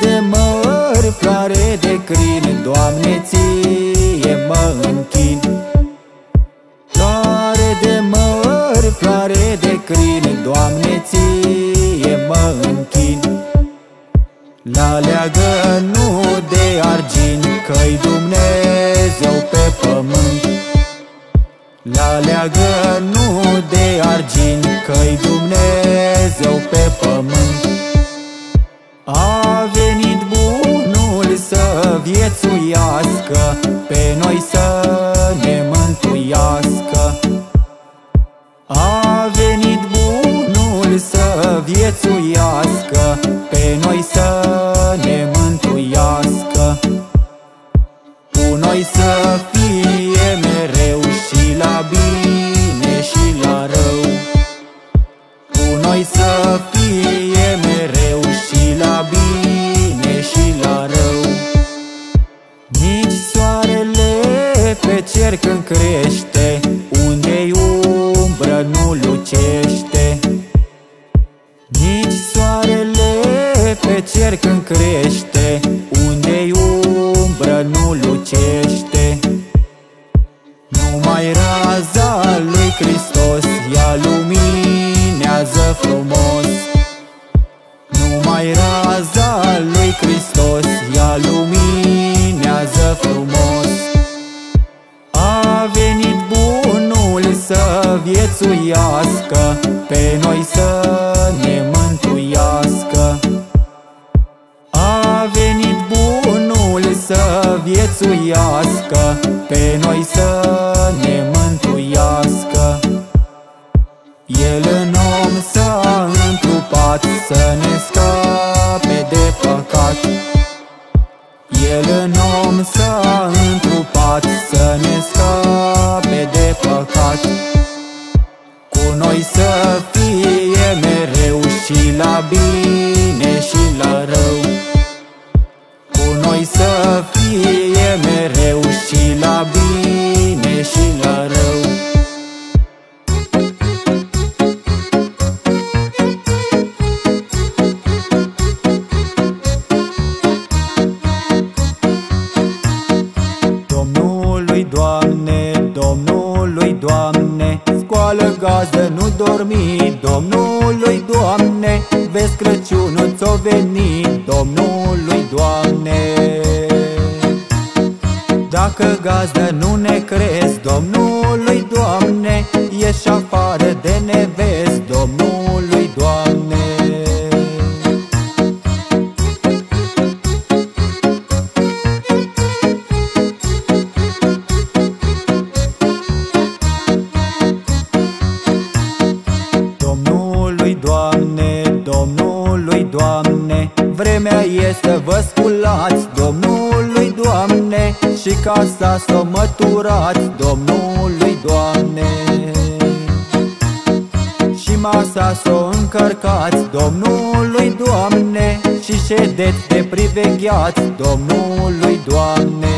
de măr, floare de crin Doamne, ție mă închin. Floare de măr, floare de crin Doamne, ție mă închin. La leagă nu de argint Că-i Dumnezeu pe pământ. La leagă nu de argint viețuiască Pe noi să ne mântuiască. A venit bunul să viețuiască Pe noi să ne mântuiască. Cu noi să fie mereu și la bine pe cer când crește Unde-i umbră nu lucește. Nici soarele pe cer când crește Unde-i umbră nu lucește. Numai raza lui Hristos Ea luminează frumos. Numai raza lui Hristos să viețuiască Pe noi să ne mântuiască. A venit bunul să viețuiască Pe noi să ne mântuiască. El la bine și la rău. Cu noi să fie mereu Și la bine și la rău. Domnului Doamne, Domnului Doamne Scoală gazdă, nu dormi. Domnului Doamne Vezi Crăciunul ți-o veni Domnului Doamne. Dacă gazdă nu ne crezi Domnului Doamne Ieși afară Vremea e să vă sculați Domnului Doamne Și casa să o măturați Domnului Doamne. Și masa să o încărcați Domnului Doamne Și ședeți de privegheați Domnului Doamne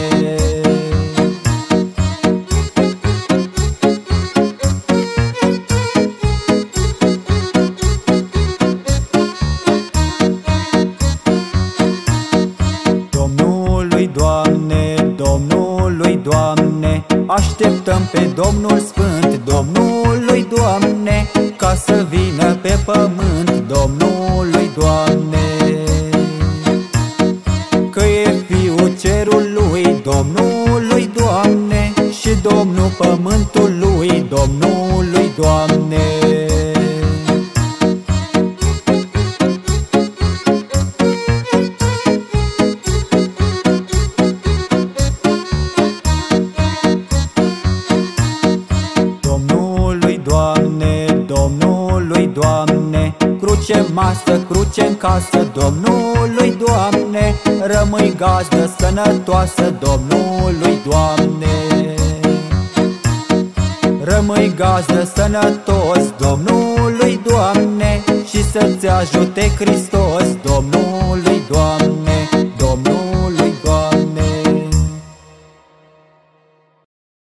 Așteptăm pe Domnul Sfânt, Domnului Doamne Ca să vină pe pământ, Domnului Doamne. Că e Fiul cerului, Domnului Doamne Și Domnul pământului, Domnului Doamne Doamne, Domnului Doamne Cruce masă, cruce în casă Domnului Doamne Rămâi gazdă sănătoasă Domnului Doamne. Rămâi gazdă sănătos Domnului Doamne Și să-ți ajute Hristos Domnului Doamne